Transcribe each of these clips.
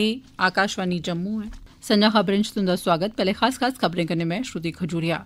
एह् आकाशवाणी जम्मू ऐ संजा खबरें च तुंदा स्वागत पैह्ले खास खास खबरें कन्नै में श्रुति खजूरिया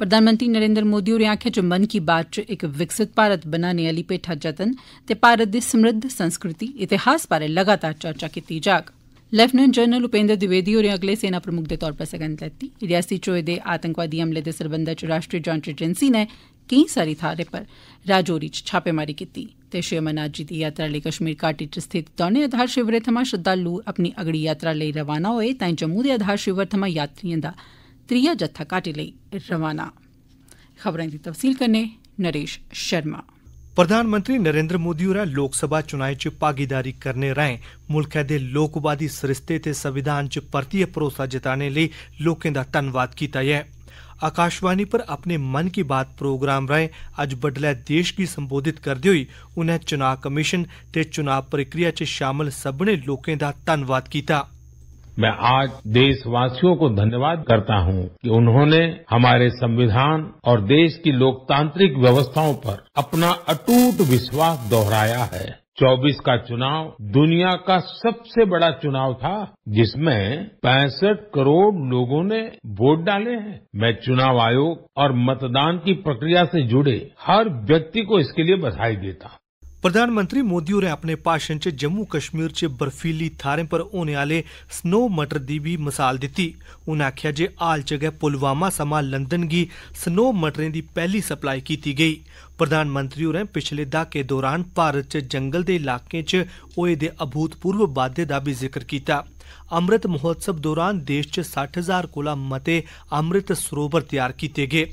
प्रधानमंत्री नरेंद्र मोदी होरें आखेआ जे मन की बात च इक विकसित भारत बनाने आली पेठा जतन ते भारत दी समृद्ध संस्कृति इतिहास बारै लगातार चर्चा कीती जाग लेफ्टिनेंट जनरल उपेंद्र द्विवेदी होरें अगले सेना प्रमुक्ख दे तौर पर सगंध लैती रियासी च होए दे आतंकवादी हमले दे सरबंधै च राष्ट्रीय जांच एजेंसी नै केईं सारी थाहरें पर राजौरी च छापेमारी कीती। ते श्री अमरनाथ जी दी यात्रा लेई कश्मीर घाटी च स्थित दौनें आधार शिविरें थमां श्रद्धालु अपनी अगड़ी यात्रा लेई रवाना होए, तांई जम्मू दे आधार शिविर थमां यात्रिएँ दा त्रीया जत्था घाटी लेई रवाना। खबरें दी तफसील कन्नै नरेश शर्मा। प्रधानमंत्री नरेंद्र मोदी होरें लोकसभा चुनाएँ च भागीदारी करने राएँ मुल्खै दे लोकवादी सरिस्ते ते संविधान च परतियै भरोसा जताने लेई लोकें दा धन्नवाद कीता ऐ। आकाशवाणी पर अपने मन की बात प्रोग्राम राय अज्ज बड्डलै देश गी संबोधित करदे होई उनें चुनाव कमीशन ते चुनां प्रक्रिया च शामल सब्भनें लोकें दा धन्नवाद कीता। मैं आज देशवासियों को धन्यवाद करता हूँ कि उन्होंने हमारे संविधान और देश की लोकतांत्रिक व्यवस्थाओं पर अपना अटूट विश्वास दोहराया है। 24 का चुनाव दुनिया का सबसे बड़ा चुनाव था, जिसमें पैंसठ करोड़ लोगों ने वोट डाले हैं। मैं चुनाव आयोग और मतदान की प्रक्रिया से जुड़े हर व्यक्ति को इसके लिए बधाई देता हूँ। प्रधानमंत्री मोदी होरें अपने भाषण च जम्मू कश्मीर च बर्फीली थाहरें पर होने आले स्नो मटर दी बी मिसाल दित्ती उनें आखेआ जे हाल च गै पुलवामा समां लंदन गी स्नो मटरें दी पैह्ली सप्लाई कीती गेई प्रधानमंत्री होरें पिछले दहाके दौरान भारत च जंगल दे इलाकें च होए दे अभूतपूर्व बाद्दे दा बी जिक्र कीता ਅੰਮ੍ਰਿਤ ਮਹੋਤਸਵ ਦੌਰਾਨ ਦੇਸ਼ 'ਚ 60000 ਕੋਲਾ ਮਤੇ ਅੰਮ੍ਰਿਤ ਸਰੋਵਰ ਤਿਆਰ ਕੀਤੇ ਗਏ।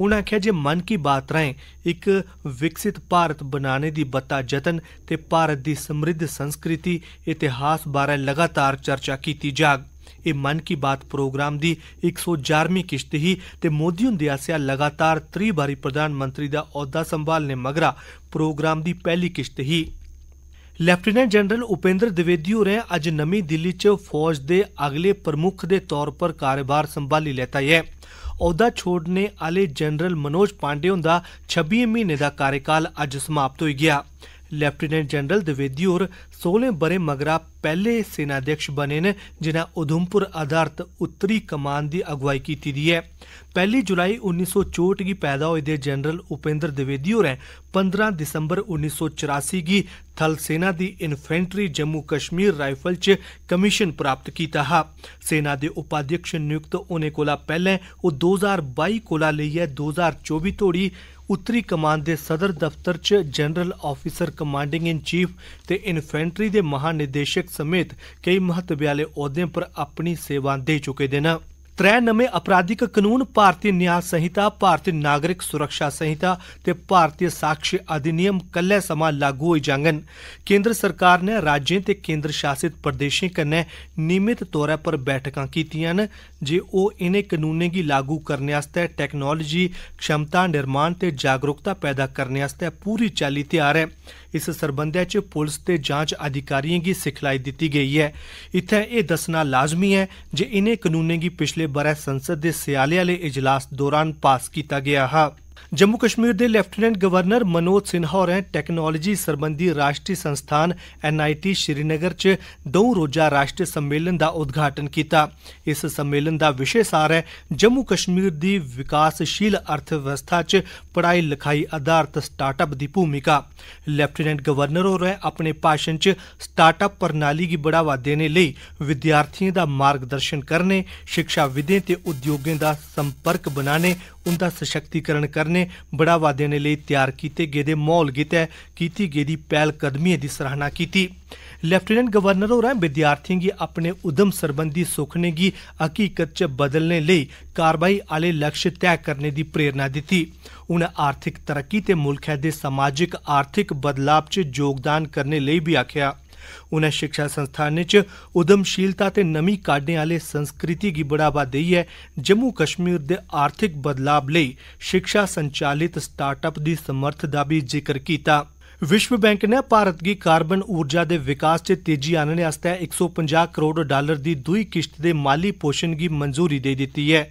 ਉਹਨਾਂ ਆਖਿਆ ਜੇ ਮਨ ਕੀ ਬਾਤ ਰਾਹੀਂ ਇੱਕ ਵਿਕਸਿਤ ਭਾਰਤ ਬਣਾਉਣੇ ਦੀ ਬੱਤਾ ਜਤਨ ਤੇ ਭਾਰਤ ਦੀ ਸਮ੍ਰਿੱਧ ਸੰਸਕ੍ਰਿਤੀ, ਇਤਿਹਾਸ ਬਾਰੇ ਲਗਾਤਾਰ ਚਰਚਾ ਕੀਤੀ ਜਾਗ। ਇਹ ਮਨ ਕੀ ਬਾਤ ਪ੍ਰੋਗਰਾਮ ਦੀ 111ਵੀਂ ਕਿਸ਼ਤ ਹੀ ਤੇ ਮੋਦੀ ਹੁੰਦੇ ਆਸਿਆ ਲਗਾਤਾਰ 3 ਵਾਰੀ ਪ੍ਰਧਾਨ ਮੰਤਰੀ ਦਾ ਅਹੁਦਾ ਸੰਭਾਲਨੇ ਮਗਰਾ ਪ੍ਰੋਗਰਾਮ ਦੀ ਪਹਿਲੀ ਕਿਸ਼ਤ ਹੀ। ਲੈਫਟੀਨੈਂਟ ਜਨਰਲ ਉਪੇਂਦਰ ਦਿਵੇਦੀ ਹੋਰੇ ਅੱਜ ਨਵੀਂ ਦਿੱਲੀ 'ਚ ਫੌਜ ਦੇ ਅਗਲੇ ਪ੍ਰਮੁੱਖ ਦੇ ਤੌਰ ਪਰ ਕਾਰੋਬਾਰ ਸੰਭਾਲੀ ਲੈਤਾ ਹੈ। ਅਹੁਦਾ ਛੋੜਨੇ ਆਲੇ ਜਨਰਲ ਮਨੋਜ ਪਾਂਡੇ ਹੁੰਦਾ 26 ਮਹੀਨੇ ਦਾ ਕਾਰਜਕਾਲ ਅੱਜ ਸਮਾਪਤ ਹੋ ਗਿਆ। लेफ्टिनेंट जनरल द्विवेदी होर सोलह ब'रें मगरा पैह्ले सेनाध्यक्ष बने न जिनें उधमपुर आधारत उत्तरी कमान दी अगुवाई कीती दी ऐ पैह्ली जुलाई उन्नी सौ चौंठ गी पैदा होए दे जनरल उपेंद्र द्विवेदी होरें पंदरां दिसंबर उन्नी सौ चौरासी गी थल सेना दी इन्फेंट्री जम्मू कश्मीर राइफल च कमीशन प्राप्त कीता हा सेना दे उपाध्यक्ष नियुक्त होने कोला पैह्लें ओह् दो ज्हार ਉੱਤਰੀ ਕਮਾਨ ਦੇ ਸਦਰ ਦਫ਼ਤਰ 'ਚ general officer commanding in chief ਤੇ ਇਨਫੈਂਟਰੀ ਦੇ ਮਹਾਨਿਦੇਸ਼ਕ ਸਮੇਤ ਕਈ ਮਹੱਤਵ ਵਾਲੇ ਅਹੁਦਿਆਂ ਪਰ ਆਪਣੀ ਸੇਵਾ ਦੇ ਚੁੱਕੇ ਦੇ ਨੇ ਤ੍ਰੈ ਨਵੇਂ ਅਪਰਾਧਿਕ ਕਾਨੂੰਨ, ਭਾਰਤੀ ਨਿਆਂ ਸੰਹਿਤਾ, ਭਾਰਤੀ ਨਾਗਰਿਕ ਸੁਰੱਖਿਆ ਸੰਹਿਤਾ ਤੇ ਭਾਰਤੀ ਸਾਖੀ ਅਧਿਨਿਯਮ ਕੱਲੇ ਸਮਾਂ ਲਾਗੂ ਹੋ ਜਾਂਗਨ ਕੇਂਦਰ ਸਰਕਾਰ ਨੇ ਰਾਜਾਂ ਤੇ ਕੇਂਦਰ ਸ਼ਾਸਿਤ ਪ੍ਰਦੇਸ਼ਾਂ ਕਨੇ ਨਿਯਮਿਤ ਤੌਰ ਪਰ ਬੈਠਕਾਂ ਕੀਤੀਆਂ ਨੇ ਜੇ ਉਹ ਇਨੇ ਕਾਨੂੰਨਾਂ ਦੀ ਲਾਗੂ ਕਰਨ ਵਾਸਤੇ ਟੈਕਨੋਲੋਜੀ ਖਮਤਾ ਨਿਰਮਾਣ ਤੇ ਜਾਗਰੂਕਤਾ ਪੈਦਾ ਕਰਨ ਵਾਸਤੇ ਪੂਰੀ ਚਾਲੀ ਤਿਆਰ ਹੈ। ਇਸ ਸਰਬੰਧੇ ਚ ਪੁਲਿਸ ਤੇ ਜਾਂਚ ਅਧਿਕਾਰੀਆਂ ਦੀ ਸਿਖਲਾਈ ਦਿੱਤੀ ਗਈ ਹੈ। ਇੱਥੇ ਇਹ ਦੱਸਣਾ ਲਾਜ਼ਮੀ ਹੈ, ਜੇ ਇਨੇ ਕਾਨੂੰਨਾਂ ਦੀ ਪਿਛਲੇ ਬਰੈ ਸੰਸਦ ਦੇ ਸਿਆਲੇ ਵਾਲੇ ਇਜਲਾਸ ਦੌਰਾਨ ਪਾਸ ਕੀਤਾ ਗਿਆ ਹੈ। ਜੰਮੂ ਕਸ਼ਮੀਰ ਦੇ ਲੈਫਟੀਨੈਂਟ ਗਵਰਨਰ ਮਨੋਜ ਸਿਨਹਾ ਹੋਰਾਂ ਟੈਕਨੋਲੋਜੀ ਸੰਬੰਧੀ ਰਾਸ਼ਟਰੀ ਸੰਸਥਾਨ ਐਨਆਈਟੀ ਸ਼੍ਰੀਨਗਰ 'ਚ ਦੋ ਰੋਜ਼ਾ ਰਾਸ਼ਟਰੀ ਸੰਮੇਲਨ ਦਾ ਉਦਘਾਟਨ ਕੀਤਾ। ਇਸ ਸੰਮੇਲਨ ਦਾ ਵਿਸ਼ੇ ਸਾਰ ਹੈ ਜੰਮੂ ਕਸ਼ਮੀਰ ਦੀ ਵਿਕਾਸਸ਼ੀਲ ਅਰਥਵਿਵਸਥਾ 'ਚ ਪੜਾਈ ਲਿਖਾਈ ਆਧਾਰਿਤ ਸਟਾਰਟਅਪ ਦੀ ਭੂਮਿਕਾ। ਲੈਫਟੀਨੈਂਟ ਗਵਰਨਰ ਹੋਰਾਂ ਆਪਣੇ ਭਾਸ਼ਣ 'ਚ ਸਟਾਰਟਅਪ ਪ੍ਰਣਾਲੀ ਦੀ ਬੜਾਵਾ ਦੇਣ ਲਈ ਵਿਦਿਆਰਥੀਆਂ ਦਾ ਮਾਰਗਦਰਸ਼ਨ ਕਰਨੇ ਸਿੱਖਿਆ ਵਿਦਿਆ ਤੇ ਉਦਯੋਗਾਂ ਦਾ ਸੰਪਰਕ ਬਣਾਉਣੇ शिक्षाविदें ते उद्योगें दा संपर्क बनाने उंदा सशक्तिकरण करने बढ़ावा देने लेई त्यार कीते गेदे माहौल गितै कीती गेदी पैह्लकदमिएं दी सराहना कीती लेफ्टिनेंट गवर्नर होरें विद्यार्थिएं गी अपने उद्यम सरबंधी सुखने गी हकीकत च बदलने लेई कारवाई आह्ले लक्ष्य तैऽ करने दी प्रेरणा दित्ती उनें आर्थिक तरक्की ते मुल्खै दे समाजिक आर्थिक बदलाव च योगदान करने लेई बी आखेआ उनें शिक्षा संस्थानें च उद्यमशीलता ते नमीं काड्डें आह्ले संस्कृति गी बढ़ावा देइयै जम्मू कश्मीर दे आर्थिक बदलाव लेई शिक्षा संचालित स्टार्टअप दी समर्थ दा बी जिक्र कीता विश्व बैंक ने भारत गी कार्बन ऊर्जा दे विकास च तेजी आनने आस्तै 150 करोड़ डॉलर दी दुई किश्त दे माली पोषण गी मंजूरी देई दित्ती ऐ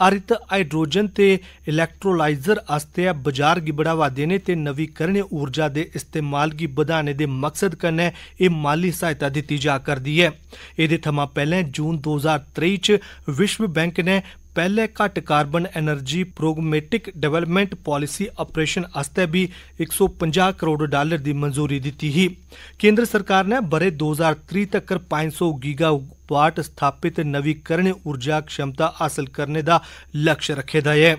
हरित हाइड्रोजन ते इलैक्ट्रोलाइजर आस्तै बाजार गी बढ़ावा देने ते नवीकरणीय ऊर्जा दे इस्तेमाल गी बधाने दे मकसद कन्नै एह् माली सहायता दित्ती जा करदी ऐ एह्दे थमां पैह्लें जून 2023 च विश्व बैंक ने ਪਹਿਲੇ ਘੱਟ carbon energy programmatic development policy operation ਅਸਤੇ ਵੀ 150 ਕਰੋੜ ਡਾਲਰ ਦੀ ਮਨਜ਼ੂਰੀ ਦਿੱਤੀ ਹੀ ਕੇਂਦਰ ਸਰਕਾਰ ਨੇ ਬਰੇ 2030 ਤੱਕ 500 ਗੀਗਾਵਾਟ ਸਥਾਪਿਤ ਨਵੀਕਰਨ ਊਰਜਾ ਕਸ਼ਮਤਾ ਹਾਸਲ ਕਰਨ ਦਾ ਲਕਸ਼ ਰੱਖਿਆ ਹੈ।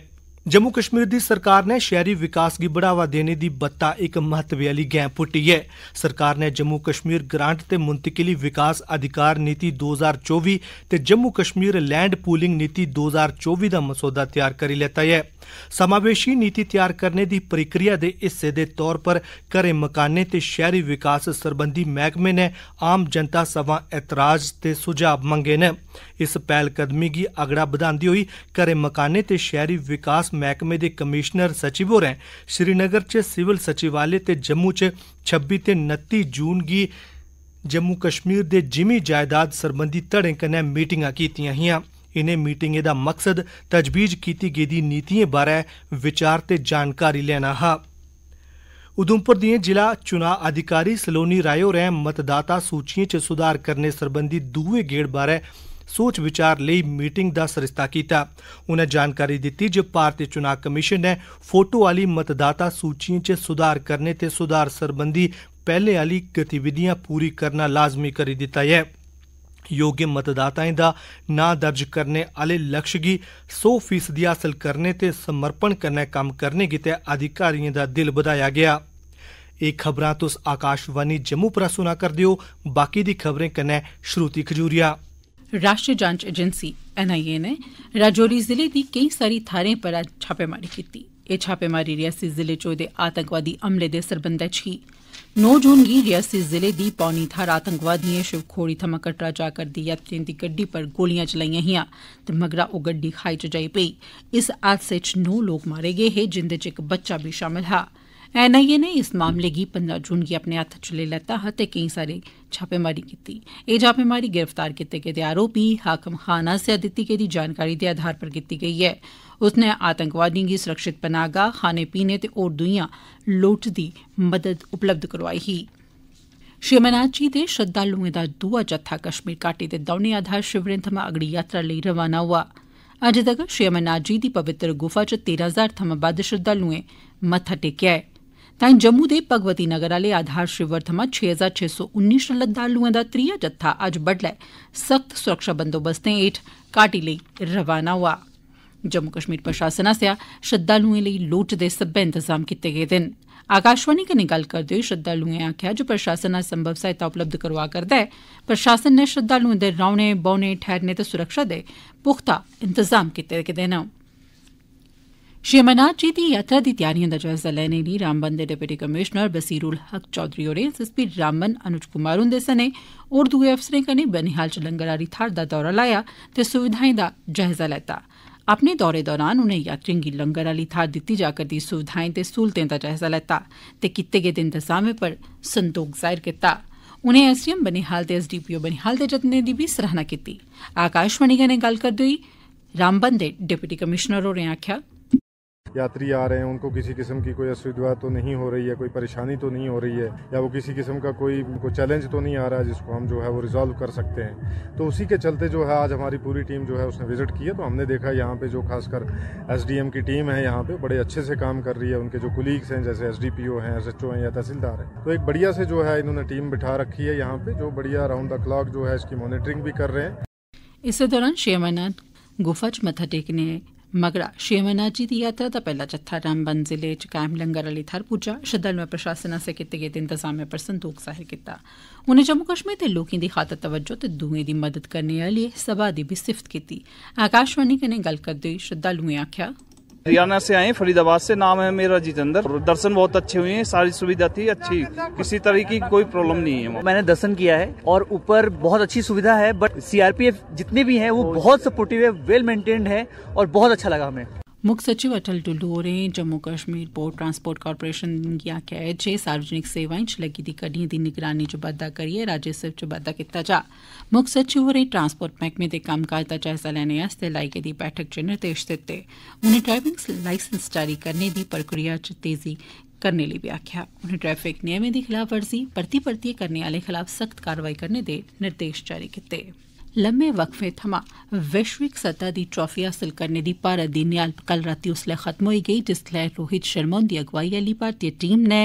ਜੰਮੂ ਕਸ਼ਮੀਰ ਦੀ ਸਰਕਾਰ ਨੇ ਸ਼ਹਿਰੀ ਵਿਕਾਸ ਨੂੰ ਬੜਾਵਾ ਦੇਣ ਦੀ ਬੱਤਾ ਇੱਕ ਮਹੱਤਵ ਵਾਲੀ ਗੈਂ ਪੁੱਟੀ ਹੈ। ਸਰਕਾਰ ਨੇ ਜੰਮੂ ਕਸ਼ਮੀਰ ਗ੍ਰਾਂਟ ਤੇ ਮੁੰਤਕਿਲੀ ਵਿਕਾਸ ਅਧਿਕਾਰ ਨੀਤੀ 2024 ਤੇ ਜੰਮੂ ਕਸ਼ਮੀਰ ਲੈਂਡ ਪੂਲਿੰਗ ਨੀਤੀ 2024 ਦਾ ਮਸੌਦਾ ਤਿਆਰ ਕਰ ਲਿਆ ਹੈ। समावेशी नीति तैयार करने दी प्रक्रिया दे हिस्से दे तौर पर घरें मकानें ते शहरी विकास सरबंधी मैह्कमे ने आम जनता सवां ऐतराज ते सुझाव मंगे न इस पैह्लकदमी गी अगड़ा बधांदे होई घरें मकानें ते शहरी विकास मैह्कमे दे कमिशनर सचिव होरें श्रीनगर च सिविल सचिवालय ते जम्मू च 26 ते 29 जून गी जम्मू कश्मीर दे जिमी जायदाद सरबंधी धड़ें कन्नै मीटिंगां कीतियां हियां इनें मीटिंगें दा मकसद तजवीज कीती गेदी नीतिएं बारै विचार ते जानकारी लैना हा उधमपुर दिएं जिला चुनां अधिकारी सलोनी राय होरें मतदाता सूचिएं च सुधार करने सरबंधी दुए गेड़ बारै सोच विचार लेई मीटिंग दा सरिस्ता कीता उनें जानकारी दित्ती जे भारतीय चुनां कमिशन ने फोटो आली मतदाता सूचिएं च सुधार करने ते सुधार सरबंधी पैह्ले आली गतिविधियां पूरी करना लाजमी करी दित्ता ऐ योग्य मतदाताएं दा नां दर्ज करने आह्ले लक्ष्य गी सौ फीसदी हासल करने ते समर्पण कन्नै कम्म करने गितै अधिकारिएं दा दिल बधाया गेआ एह् खबरां तुस आकाशवाणी जम्मू परा सुना करदे ओ बाकी दी खबरें कन्नै श्रुति खजूरिया राष्ट्रीय जांच एजेंसी एनआईए ने राजौरी जिले दी केई सारी थाहरें पर अज्ज छापेमारी कीती एह् छापेमारी रियासी जिले च होए दे आतंकवादी हमले दे सरबंधै च ही नौ जून गी रियासी जिले दी पौनी थाहर आतंकवादिएं शिवखोड़ी थमां कटरा जा करदी यात्रिएं दी गड्डी पर गोलियां चलाइयां हियां ते मगरा ओह् गड्डी खाई च जाई पेई इस हादसे च नौ लोक मारे गे हे जिंदे च इक बच्चा बी शामल हा एनआईए ने इस मामले गी पंदरां जून गी अपने हत्थ च लेई लैता हा ते केईं सारे छापेमारी कीती एह् छापेमारी गिरफ्तार कीते गेदे आरोपी हाकम खान आसेआ दित्ती गेदी जानकारी दे आधार पर कीती गेई ऐ उसने आतंकवादिएं गी सुरक्षित पनागा खाने पीने ते होर दुइयां लोड़चदी मदद उपलब्ध करोआई ही श्री अमरनाथ जी दे श्रद्धालुएं दा दूआ जत्था कश्मीर घाटी दे दौनें आधार शिविरें थमां अगड़ी यात्रा लेई रवाना होआ अज्ज तगर श्री अमरनाथ जी दी पवित्र गुफा च तेरां हजार थमां बद्द श्रद्धालुएं मत्था टेकेआ ऐ ताईं जम्मू दे भगवती नगर आले आधार शिवर थमां छे हजार छे सौ उन्नी श्रद्धालुएं दा त्रीया जत्था अज्ज बड्डलै सख्त सुरक्षा बंदोबस्तें हेठ घाटी लेई रवाना होआ जम्मू कश्मीर प्रशासन आसेआ श्रद्धालुएं लेई लोड़चदे सब्बै इंतजाम कीते गेदे न आकाशवाणी कन्नै गल्ल करदे होई श्रद्धालुएं आखेआ जे प्रशासन हर संभव सहायता उपलब्ध करोआ करदा ऐ प्रशासन ने श्रद्धालुएं दे रौहने बौहने ठैहरने ते सुरक्षा दे पुख्ता इंतजाम कीते गेदे न श्री अमरनाथ जी दी यात्रा दी त्यारिएं दा जायजा लैने लेई रामबन दे डिप्टी कमिशनर बसीरुल हक चौधरी होरें एसएसपी रामबन अनुज कुमार हुंदे सने होर दुए अफसरें कन्नै बनिहाल च लंगर आली थाह्र दा दौरा लाया ते सुविधाएं दा जायजा लैता अपने दौरे दौरान उनें यात्रिएं गी लंगर आली थाह्र दित्ती जा करदी सुविधाएं ते सहूलतें दा जायजा लैता ते कीते गेदे इंतजामें पर संदोख जाहिर कीता उनें एसडीएम बनिहाल ते एसडीपीओ बनिहाल दे जतनें दी बी सराहना कीती आकाशवाणी कन्नै गल्ल करदे होई रामबन दे डिप्टी कमिशनर होरें आखेआ यात्री आ रहे हैं, उनको किसी किस्म की कोई असुविधा तो नहीं हो रही है, कोई परेशानी तो नहीं हो रही है, या वो किसी किस्म का कोई कोई चैलेंज तो नहीं आ रहा है जिसको हम जो है वो रिजॉल्व कर सकते हैं। तो उसी के चलते जो है, आज हमारी पूरी टीम जो है उसने विज़िट की है तो हमने देखा यहाँ पे जो खासकर एसडीएम की टीम है, यहाँ पे बड़े अच्छे से काम कर रही है, उनके जो कुलीग्स हैं, जैसे एस हैं एस हैं, या तहसीलदार हैं। तो एक बढ़िया से जो है इन्होंने टीम बिठा रखी है यहाँ पे, जो बढ़िया राउंड द क्लॉक जो है इसकी मॉनिटरिंग भी कर रहे हैं। इस दौरान श्री अमरनाथ गुफा च मत्था टेकने मगरा श्री अमरनाथ जी दी यात्रा दा पैहला जत्था रामबन जिले च कायम लंगर आली थाहर पुज्जा श्रद्धालुएं प्रशासन आसेआ कीते गेदे इंतजामें पर संदोख जाहिर कीता उनें जम्मू कश्मीर दे लोकें दी खातर तवज्जो ते दुएं दी मदद करने आह्ली सभा दी बी सिफत कीती आकाशवाणी कन्नै गल्ल करदे होई श्रद्धालुएं आखेआ हरियाणा से आए फरीदाबाद से। नाम है मेरा जितेंद्र। दर्शन बहुत अच्छे हुए हैं सारी सुविधा थी अच्छी। किसी तरह की कोई प्रॉब्लम नहीं है। मैंने दर्शन किया है और ऊपर बहुत अच्छी सुविधा है बट सीआरपीएफ जितने भी हैं वो बहुत सपोर्टिव है वेल मेंटेन्ड है और बहुत अच्छा लगा हमें। मुक्ख सचिव अटल डुल्लू होरें Jammu Kashmir port transport corporation गी आखेआ ऐ जे सार्वजनिक सेवाएँ च लग्गी दी गड्डिएँ दी निगरानी च बाद्दा करियै राजस्व च बाद्दा कीता जा। मुक्ख सचिव होरें ट्रांसपोर्ट मैह्कमे दे कम्मकाज दा जायजा लैने आस्तै लाई गेदी बैठक च निर्देश दित्ते। उनें ड्राइविंग लाइसेंस जारी करने दी प्रक्रिया च तेज़ी करने लेई बी आखेआ। उनें ट्रैफ़िक नियमें दी खलाफवर्जी परती परतियै करने आह्ले खलाफ सख्त कार्रवाई करने दे निर्देश जारी कीते। लम्मे वक्फे थमां वैश्विक सतह दी ट्राफी हासल करने दी भारत दी नियाल कल रातीं उसलै खत्म होई गेई जिसलै रोहित शर्मा हुंदी अगुवाई आह्ली भारतीय टीम नै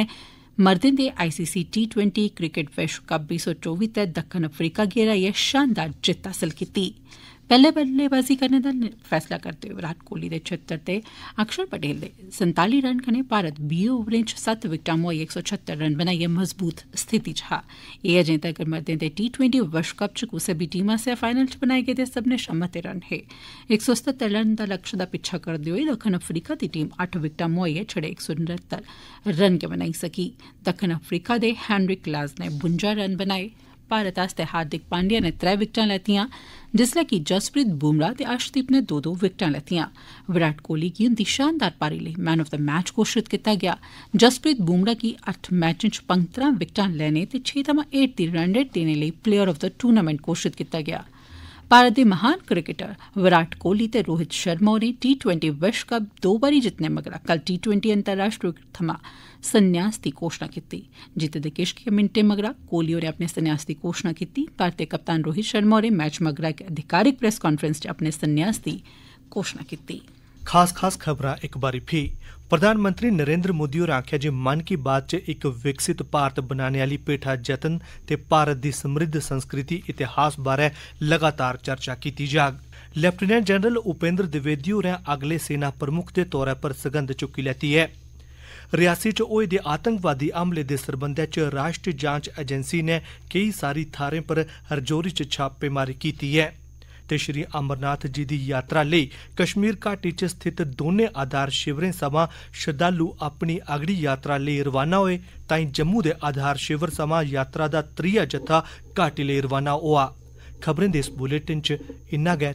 मर्दें दे आईसीसी टी ट्वेंटी क्रिकेट विश्व कप बीह् सौ चौबी तैह्त दक्खन अफ्रीका गी हराइयै शानदार जित्त हासल कीती पैह्ले पहले बल्लेबाजी करने का फैसला करते हुए विराट कोहली दे छिहत्तर ते अक्षर पटेल दे संताली रन कन्नै भारत बीह ओवरें च सत्त विकटां मोआई इक सौ छिहत्तर रन बनाइए मज़बूत स्थिति च ए अजें तक्कर मर्दें के टी ट्वेंटी वर्ल्ड कप च कुसै टीम आसेआ फाइनल च बनाए गए सबने शा मते रन हे। एक सौ सतहत्तर रन दा लक्ष्य का पिछा करते हुए दक्खन अफ्रीका की टीम अट्ठ विकटा मुहैया छड़े एक सौ नहत्तर रन गै बनाई सकी। दक्खन अफ्रीका दे हैनरिक क्लाज ने बुंजा रन बनाए। भारत आस्तै हार्दिक पांड्या नै त्रै विकटां लैतियां जिसलै कि जसप्रीत बुमराह ते अर्शदीप नै दो दो विकटां लैतियां विराट कोहली गी उंदी शानदार पारी लेई मैन ऑफ द मैच घोषित कीता गेआ जसप्रीत बुमराह गी अट्ठ मैचें च पंदरां विकटां लैने ते छे थमां हेठ दी रन रेट देने लेई प्लेयर ऑफ द टूर्नामेंट घोषित कीता गेआ भारत दे महान क्रिकेटर विराट कोहली ते रोहित शर्मा होरें टी ट्वेंटी विश्व कप दो बारी जितने मगरा कल टी ट्वेंटी अंतर्राष्ट्रीय थमां संन्यास दी घोषणा कीती जित्ते दे किश गै मिंटें मगरा कोहली होरें अपने संन्यास दी घोषणा कीती भारतीय कप्तान रोहित शर्मा होरें मैच मगरा इक अधिकारिक प्रेस कांफ्रेंस च अपने संन्यास दी घोषणा कीती ਖਾਸ-ਖਾਸ ਖਬਰਾਂ ਇੱਕ ਵਾਰੀ ਫੇ ਪ੍ਰਧਾਨ ਮੰਤਰੀ ਨਰਿੰਦਰ ਮੋਦੀ ਹੋਰ ਆਖਿਆ ਜੇ ਮਨ ਕੀ ਬਾਤ 'ਚ ਇੱਕ ਵਿਕਸਿਤ ਭਾਰਤ ਬਣਾਉਣ ਵਾਲੀ ਪੇਠਾ ਯਤਨ ਤੇ ਭਾਰਤ ਦੀ ਸਮ੍ਰਿੱਧ ਸੰਸਕ੍ਰਿਤੀ ਇਤਿਹਾਸ ਬਾਰੇ ਲਗਾਤਾਰ ਚਰਚਾ ਕੀਤੀ ਜਾ ਲੈਫਟੀਨੈਂਟ ਜਨਰਲ ਉਪੇਂਦਰ ਦਿਵੇਦੀ ਹੋਰ ਅਗਲੇ ਸੈਨਾ ਪ੍ਰਮੁੱਖ ਦੇ ਤੌਰ ਪਰ ਸਗੰਧ ਚੁੱਕੀ ਲੈਤੀ ਹੈ। ਰਿਆਸੀ 'ਚ ਹੋਏ ਦੇ ਆਤੰਕਵਾਦੀ ਹਮਲੇ ਦੇ ਸਰਬੰਧੇ 'ਚ ਰਾਸ਼ਟਰੀ ਜਾਂਚ ਏਜੰਸੀ ਨੇ ਕਈ ਸਾਰੀ ਥਾਰੇ ਪਰ ਹਰਜੋਰੀ 'ਚ ਛਾਪੇਮਾਰੀ ਕੀਤੀ ਹੈ। ते श्री अमरनाथ जी दी यात्रा लेई कश्मीर घाटी च स्थित दौनें आधार शिवरें सवां श्रद्धालु अपनी अगड़ी यात्रा लेई रवाना होए ताईं जम्मू दे आधार शिवर सवां यात्रा दा त्रीया जत्था घाटी लेई रवाना होआ खबरें दे इस बुलेटिन च इन्ना गै